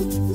Bye.